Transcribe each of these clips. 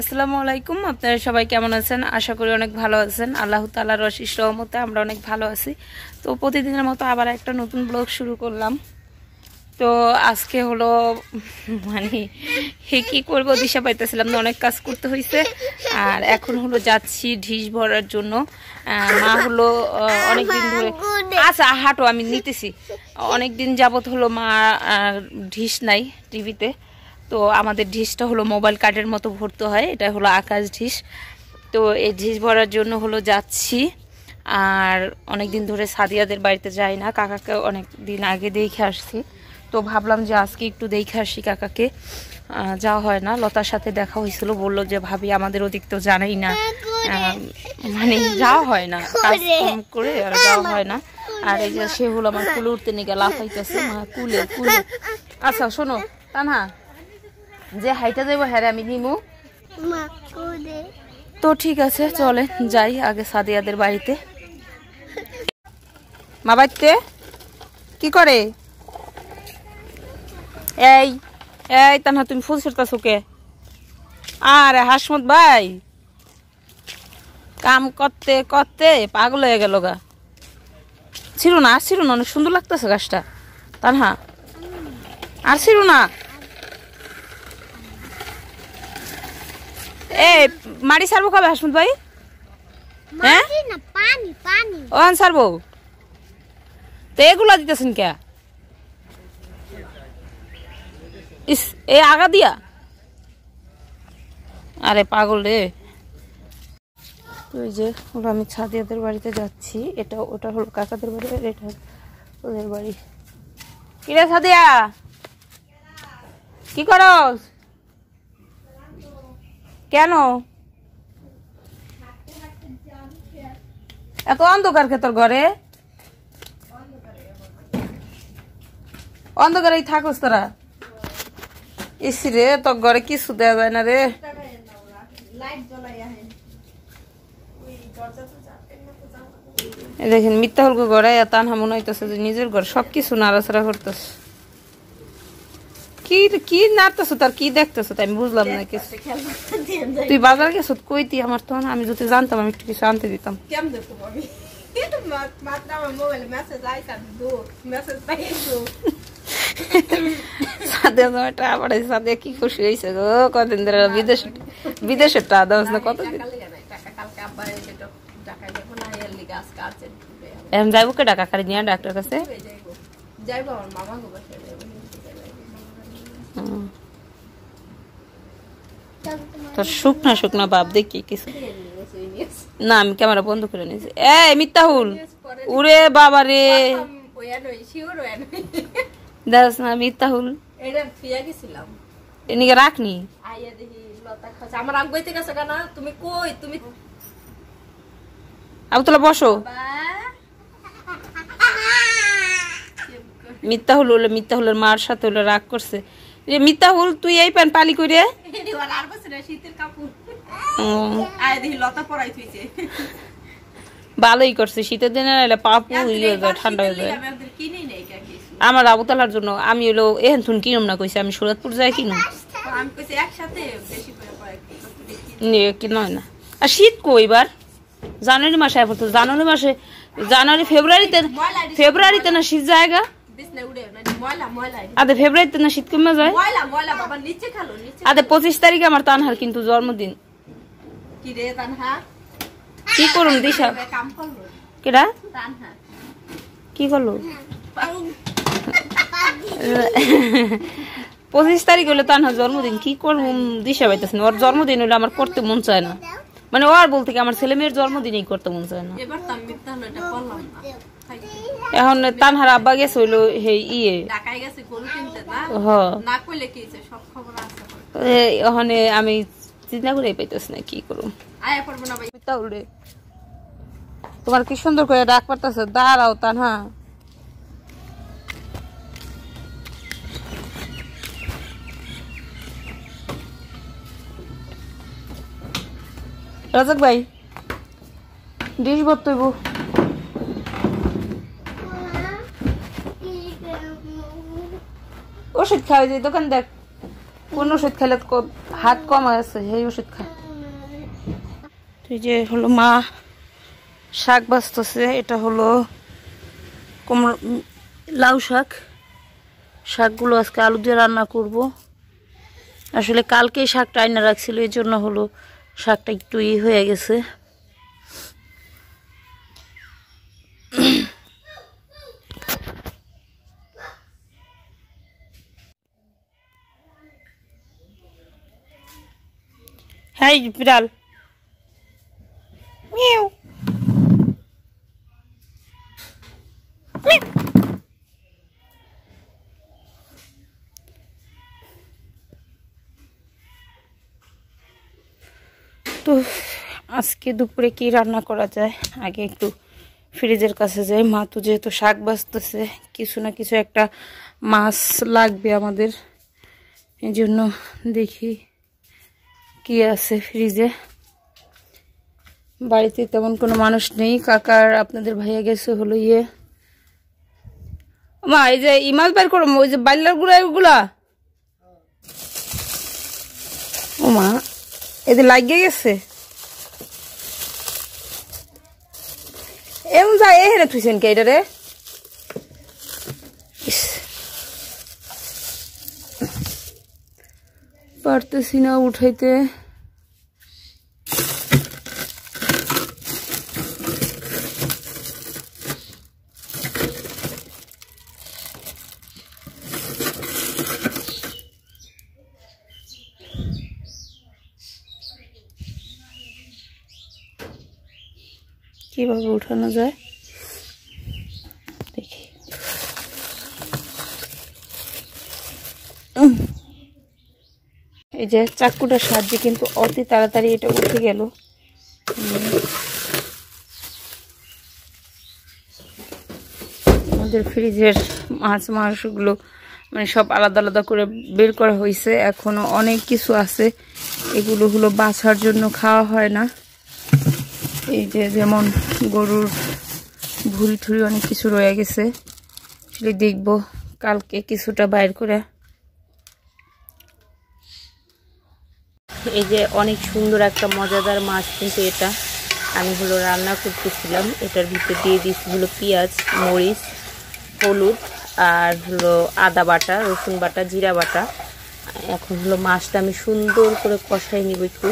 আসসালামু আলাইকুম, আপনারা সবাই কেমন আছেন? আশা করি অনেক ভালো আছেন। আল্লাহ তালার অশিস রহমতে আমরা অনেক ভালো আছি। তো প্রতিদিনের মতো আবার একটা নতুন ব্লগ শুরু করলাম। তো আজকে হলো মানে হে কী করব, দিশা পাইতেছিলাম না, অনেক কাজ করতে হয়েছে আর এখন হলো যাচ্ছি ঢিস ভরার জন্য। মা হলো অনেক দিন ধরে আচ্ছা হাঁটো, আমি নিতেছি। অনেক দিন যাবত হলো মা ঢিস নাই টিভিতে। তো আমাদের ঢিসটা হলো মোবাইল কার্ডের মতো ভরতে হয় এটা হলো আকাশ ঢিস তো এই ঢিস ভরার জন্য হলো যাচ্ছি আর অনেক দিন ধরে সাদিয়াদের বাড়িতে যাই না কাকাকে অনেক দিন আগে দেখে আসছি। তো ভাবলাম যে আজকে একটু দেখে আসি কাকাকে। যাওয়া হয় না লতার সাথে দেখা হয়েছিল বলল যে ভাবি আমাদের ওদিক তো জানাই না। মানে যাওয়া হয় না কাজ কম করে আর যাওয়া হয় না। আর এই যে সে হলো আমার কুলে উঠতে নিয়ে লাফাইতেছে মা কুলে কুলে। আচ্ছা শোনো তানহা যে হাইটা যাব হ্যাঁ আমি নিমু। তো ঠিক আছে চলে যাই আগে সাদিয়াদের বাড়িতে। মা বাড়িতে? কি করে? এই এই তানহা তুমি ফুল ছিড়তাছো কে? আরে হাসমত ভাই। কাম করতে করতে পাগল হয়ে গেল গা। ছিল না আর ছিল না অনেক সুন্দর লাগতেছে গাছটা। তানহা আর ছিল না। এ মাটি সারবো কবে হাসমত ভাই? হ্যাঁ? না পানি পানি। সারবো তো এগুলা দিতেছেন কে? ইস এ আগা দিয়া? আরে পাগল রে। ওই যে হলো আমি ছাদিয়াদের বাড়িতে যাচ্ছি। এটা ওটা হলো কাকাদের বাড়ি আর এটা ওদের বাড়ি। কিরে ছাদিয়া? কি করস? কেন? এত অন্ধকার কে তোর ঘরে? অন্ধকারেই থাকস তোরা। ইসি রে, তোর ঘরে কিছু দেওয়া যায় না রে। দেখেন, মিথ্যা হলকো ঘরে তান হামন হইতেছে যে নিজের ঘর সবকিছু নাড়াচাড়া করতেছ। কি কি নাড়তেছ তার কি দেখতেছ আমি বুঝলাম না কিছু তুই বাজার গেছ কই তুই আমার তো আমি যদি জানতাম আমি একটু কিছু আনতে দিতাম কি খুশি হয়েছে গো কদিন ধরে বিদেশে বিদেশের টা দাস না কতদিন টাকা লিগে নাই টাকা কালকে আব্বা এসে তো টাকা যাব না এর লিগে আজকে আর্জেন্ট এম যাইব কে ডাকা খালি নিয়ে ডাক্তার কাছে যাইবো যাইবো আমার মামা গো তোর শুকনা শুকনা বাপ দেখি কিছু। না, আমি ক্যামেরা বন্ধ করে নিয়েছি। এ মিত্তাহুল উরে বাবা রে। রাখনি। বসো। বা মিথ্যাহুল হলে মিথ্যাহুলের মার সাথে হলে রাগ করছে। রে মিথ্যাহুল তুই এই প্যান পালি করে ভালোই করছে শীতের দিনে এলে পাপু যায় ঠান্ডা হয়ে যায়। আমার আবুতালার জন্য আমি হলো এহেন থুন কিনুম না কইছে আমি সুরতপুর যাই কিনুম। নিয়ে কি নয় না। আর শীত কো এবার? জানুয়ারি মাসে আবার তো জানুয়ারি মাসে জানুয়ারি ফেব্রুয়ারিতে ফেব্রুয়ারিতে না শীত জায়গা না আদে ফেব্রুয়ারিতে না শীত কমে যায়? আদে পঁচিশ তারিখে আমার তানহার কিন্তু জন্মদিন। কি করুন দিশা? কেডা? কি করল? পঁচিশ তারিখ হলে তানহার জন্মদিন কি করব দিশা পাইতেছে না? ওর জন্মদিন হলে আমার করতে মন চায় না। মানে ওর বলতে কি আমার ছেলে মেয়ের জন্মদিনই করতে মন চায় না। এখন তানহার আব্বা গেছে হইল ইয়ে। ঢাকায় গেছে গরু কিনতে না? হ। না কইলে কি হইছে? সব খবর আছে এ, ওখানে আমি চিন্তা করে পাইতেছি না কি করব আয়া পড়ব না ভাই। তোমার কি সুন্দর করে ডাক পারতেছে দাঁড়াও তানহা। রাজাক ভাই ডিশ ভরতইব ওষুধ খাওয়াই যাই দোকান দেখ। কোন ওষুধ খেলে হাত কম আছে এই ওষুধ খা। তুই যে হলো মা, শাক বাঁচতেছে, এটা হলো কোমর লাউ শাক। শাকগুলো আজকে আলু দিয়ে রান্না করব। আসলে কালকে শাকটা আইনা রাখছিল, এই জন্য হলো শাকটা একটু ই হয়ে গেছে। হ্যাঁ বিড়াল। মিউ। তো আজকে দুপুরে কি রান্না করা যায়? আগে একটু ফ্রিজের কাছে যাই। মা তো যেহেতু শাক বাঁচতেছে কিছু না কিছু একটা মাছ লাগবে আমাদের। এই জন্য দেখি কি আছে ফ্রিজে বাড়িতে তেমন কোনো মানুষ নেই। কাকার, আপনাদের ভাইয়া গেছে হলো ইয়ে। মা, এই যে ই মাছ বের করো, ওই যে বাইলার গুড়া, এগুলা। ও মা, এদের লাগিয়ে গেছে? এমন যায় এ হেরে থুইছেন কে এটা রে? পারতেছি না উঠাইতে। কীভাবে উঠানো যায় দেখি উম। এই যে চাকুটার সাহায্যে কিন্তু অতি তাড়াতাড়ি এটা উঠে গেল। আমাদের ফ্রিজের মাছ মাংসগুলো মানে সব আলাদা আলাদা করে বের করা হয়েছে। এখনও অনেক কিছু আছে। এগুলো হলো বাছার জন্য খাওয়া হয় না। এই যে যেমন গরুর ভুড়ি ঠুড়ি অনেক কিছু রয়ে গেছে। সেটা দেখব। কালকে কিছুটা বাইর করে এই যে অনেক সুন্দর একটা মজাদার মাছ কিন্তু এটা। আমি হলো রান্না করতেছিলাম, এটার ভিতরে দিয়ে দিয়েছি হলো পেঁয়াজ, মরিচ, হলুদ আর হলো আদা বাটা, রসুন বাটা, জিরা বাটা। এখন হলো মাছটা আমি সুন্দর করে কষাই নিব একটু।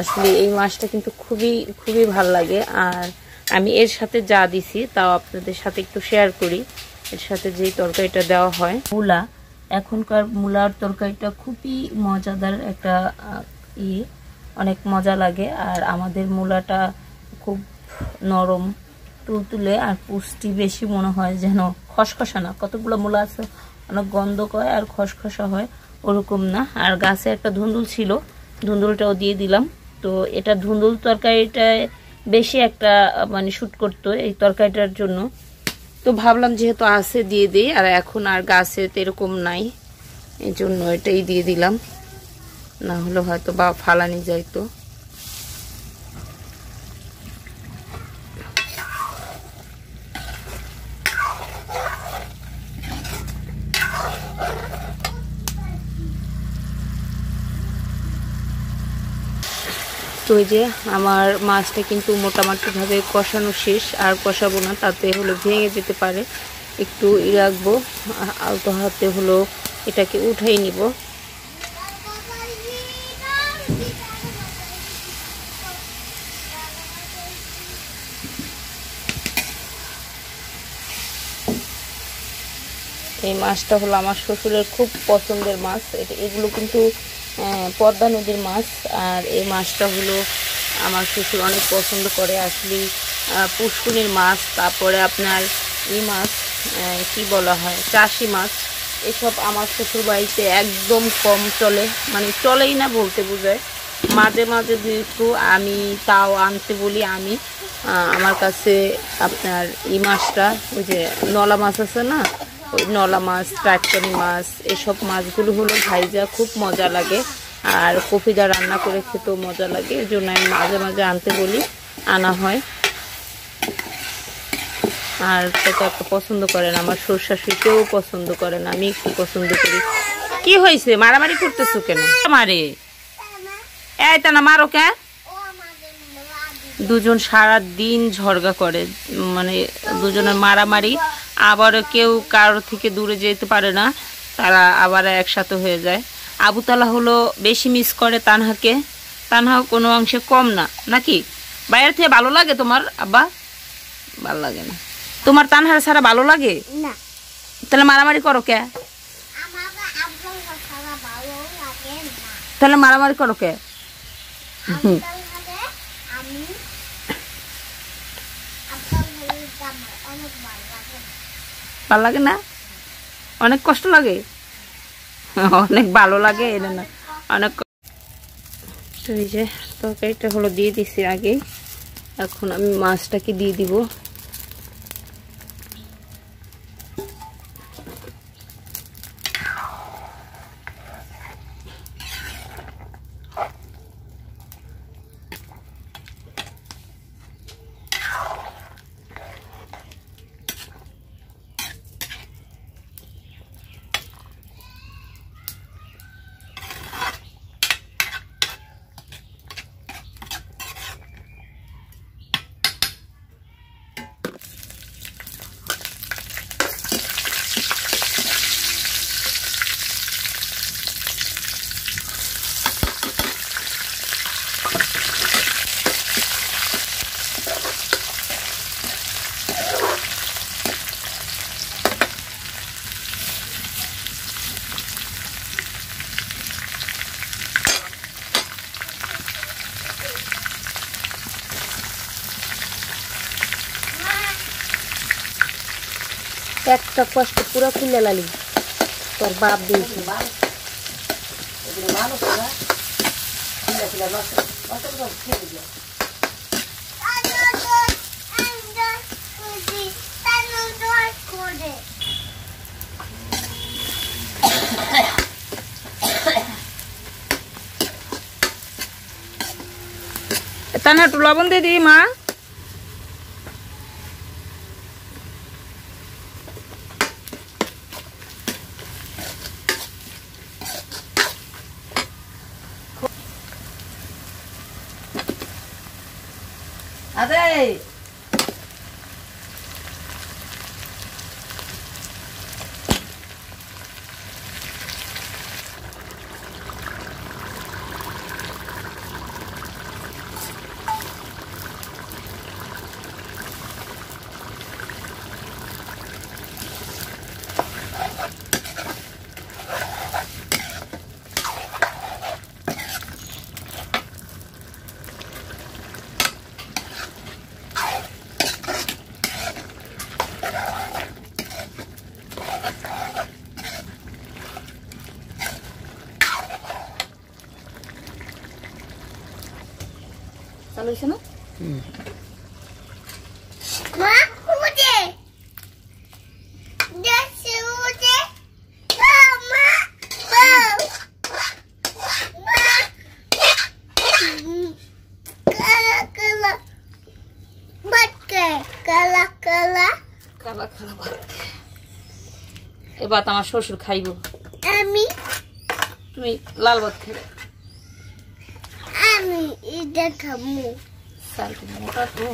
আসলে এই মাছটা কিন্তু খুবই খুবই ভালো লাগে। আর আমি এর সাথে যা দিছি তাও আপনাদের সাথে একটু শেয়ার করি। এর সাথে যেই তরকারিটা দেওয়া হয়, মূলা। এখনকার মূলার তরকারিটা খুবই মজাদার একটা ইয়ে। অনেক মজা লাগে, আর আমাদের মূলাটা খুব নরম তুলতুলে আর পুষ্টি বেশি মনে হয় যেন খসখসা না। কতগুলো মূলা আছে, অনেক গন্ধ করে আর খসখসা হয়, ওরকম না। আর গাছে একটা ধুন্দুল ছিল, ধুন্দুলটাও দিয়ে দিলাম। তো এটা ধুন্দুল তরকারিটায় বেশি একটা মানে শ্যুট করতো এই তরকারিটার জন্য। তো ভাবলাম যেহেতু আছে দিয়ে দিই, আর এখন আর গাছে তো এরকম নাই। এই জন্য এটাই দিয়ে দিলাম। না হলে হয়তো বা ফালানি যাইতো। তো যে আমার মাছটা কিন্তু মোটামুটিভাবে কষানো শেষ, আর কষাবো না, তাতে হলো ভেঙে যেতে পারে। একটু ই রাখব, আলতো হাতে হলো এটাকে উঠাই নিব। এই মাছটা হলো আমার শ্বশুরের খুব পছন্দের মাছ। এগুলো কিন্তু পদ্মা নদীর মাছ, আর এই মাছটা হলো আমার শ্বশুর অনেক পছন্দ করে, আসলে পুষ্কুনির মাছ, তারপরে আপনার ই মাছ কি বলা হয়, চাষি মাছ, এসব আমার শ্বশুর বাড়িতে একদম কম চলে মানে চলেই না বলতে বোঝায়। মাঝে মাঝে একটু আমি তাও আনতে বলি, আমি আমার কাছে আপনার এই মাছটা, ওই যে নলা মাছ আছে না ওই নলা মাছ টাটকানি মাছ, এসব মাছগুলো হলো ভাইজা, খুব মজা লাগে। আর কফিদা রান্না করে খেতেও মজা লাগে। এই জন্য আমি মাঝে মাঝে আনতে বলি, আনা হয়। আর সেটা একটা পছন্দ করেন, আমার শ্বশুর শাশুড়িকেও পছন্দ করেন আমি একটু পছন্দ করি। কি হয়েছে? মারামারি করতেছো কেন? মারে। এই তা না মারো কে? দুজন সারা দিন ঝগড়া করে মানে দুজনের মারামারি। আবার কেউ কারোর থেকে দূরে যেতে পারে না তারা আবার একসাথে হয়ে যায়। আবু তালা হলো বেশি মিস করে তানহাকে। তানহা কোনো অংশে কম না নাকি? বাইরে থেকে ভালো লাগে তোমার আব্বা? ভালো লাগে না। তোমার তানহার ছাড়া ভালো লাগে? না। তাহলে মারামারি করো কে? সারা তাহলে মারামারি করো কে? আমি আব্দুল হাতে আমার অনেক ভালো লাগে না? অনেক কষ্ট লাগে? অনেক ভালো লাগে এটা না। অনেক তো এই যে তরকারিটা হলো দিয়ে দিছি আগে। এখন আমি মাছটাকে দিয়ে দিব। একটা কষ্ট পুরো খুলে লালি। তোর বাপ দিয়েছে। তানা একটু লবণ দিয়ে দিই মা। কালা কালা ভাত এবার তো আমার শ্বশুর খাইব। আমি তুমি লাল ভাত খাবে। আমি এটা খাব চালটা মোটা তো